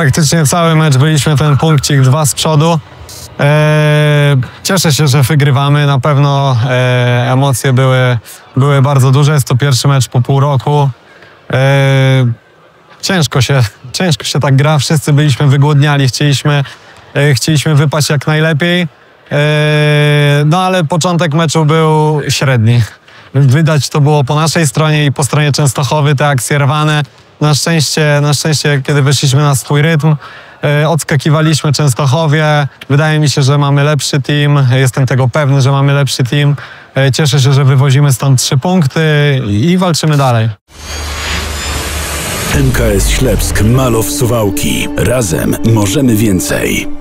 praktycznie cały mecz byliśmy ten punkcik dwa z przodu. E, cieszę się, że wygrywamy. Na pewno e, emocje były, były bardzo duże. Jest to pierwszy mecz po pół roku. E, ciężko, się, ciężko się tak gra. Wszyscy byliśmy wygłodniali, chcieliśmy, chcieliśmy wypaść jak najlepiej. No ale początek meczu był średni. Wydać to było po naszej stronie i po stronie Częstochowy te akcje rwane. Na szczęście, na szczęście kiedy wyszliśmy na swój rytm, e, odskakiwaliśmy Częstochowie. Wydaje mi się, że mamy lepszy team. Jestem tego pewny, że mamy lepszy team. E, Cieszę się, że wywozimy stąd trzy punkty i walczymy dalej. MKS Ślepsk, Malow Suwałki. Razem możemy więcej.